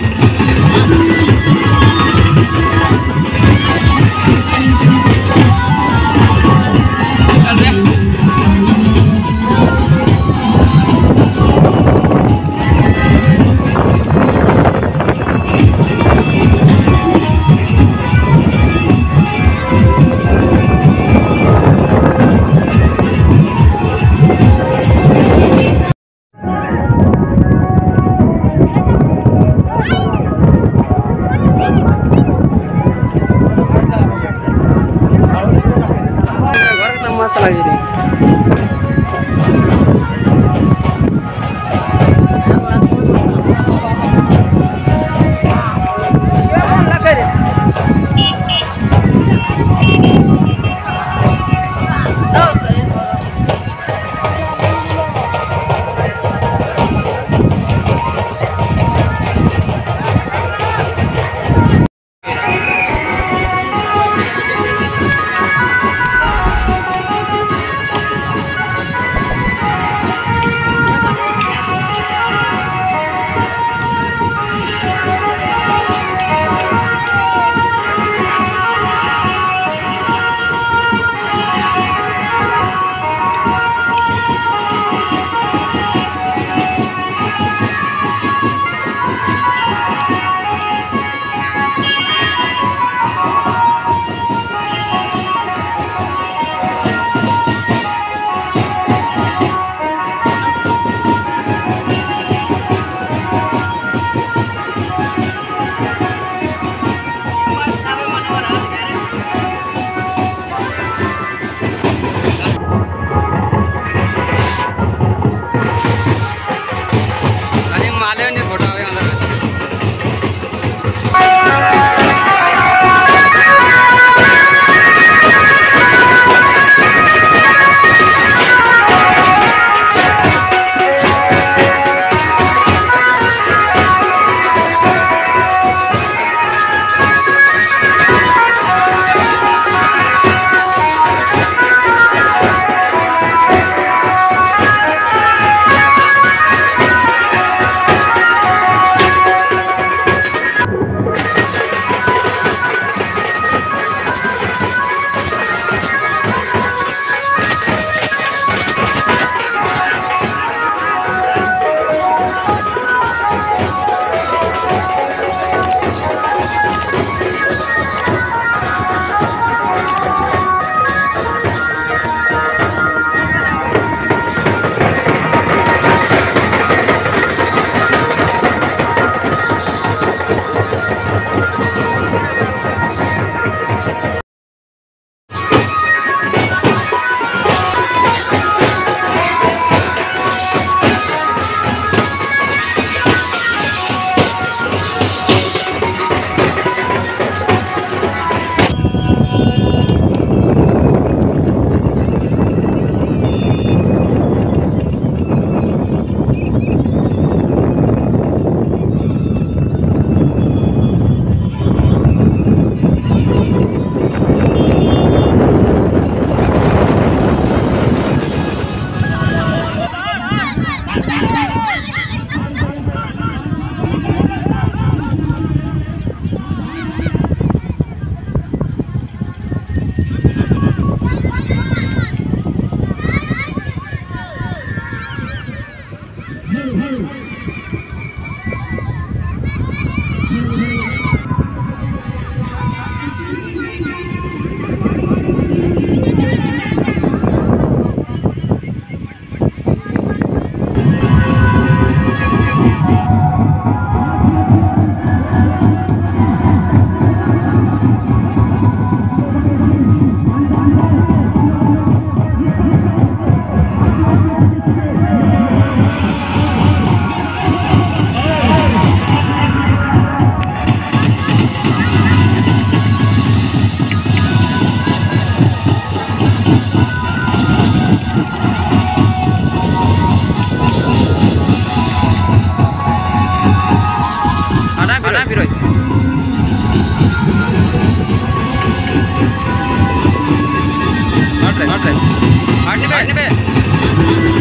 heck? আটা বিরোয় হাট রে হাট রে হাট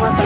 また。